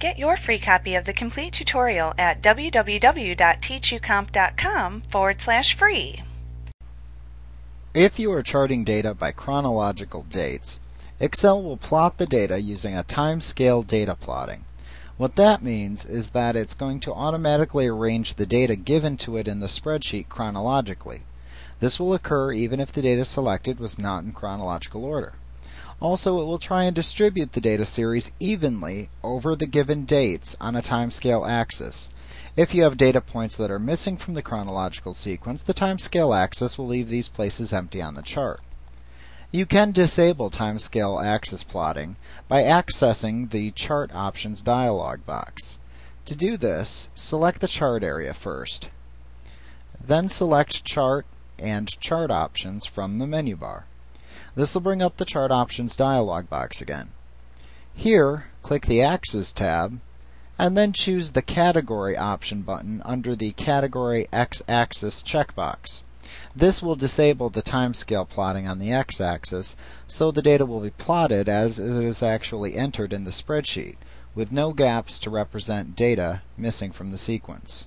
Get your free copy of the complete tutorial at www.teachucomp.com forward slash free. If you are charting data by chronological dates, Excel will plot the data using a time-scale data plotting. What that means is that it's going to automatically arrange the data given to it in the spreadsheet chronologically. This will occur even if the data selected was not in chronological order. Also, it will try and distribute the data series evenly over the given dates on a timescale axis. If you have data points that are missing from the chronological sequence, the timescale axis will leave these places empty on the chart. You can disable timescale axis plotting by accessing the Chart Options dialog box. To do this, select the chart area first. Then select Chart and Chart Options from the menu bar. This will bring up the Chart Options dialog box again. Here, click the Axis tab, and then choose the Category option button under the Category X-axis checkbox. This will disable the timescale plotting on the x-axis, so the data will be plotted as it is actually entered in the spreadsheet, with no gaps to represent data missing from the sequence.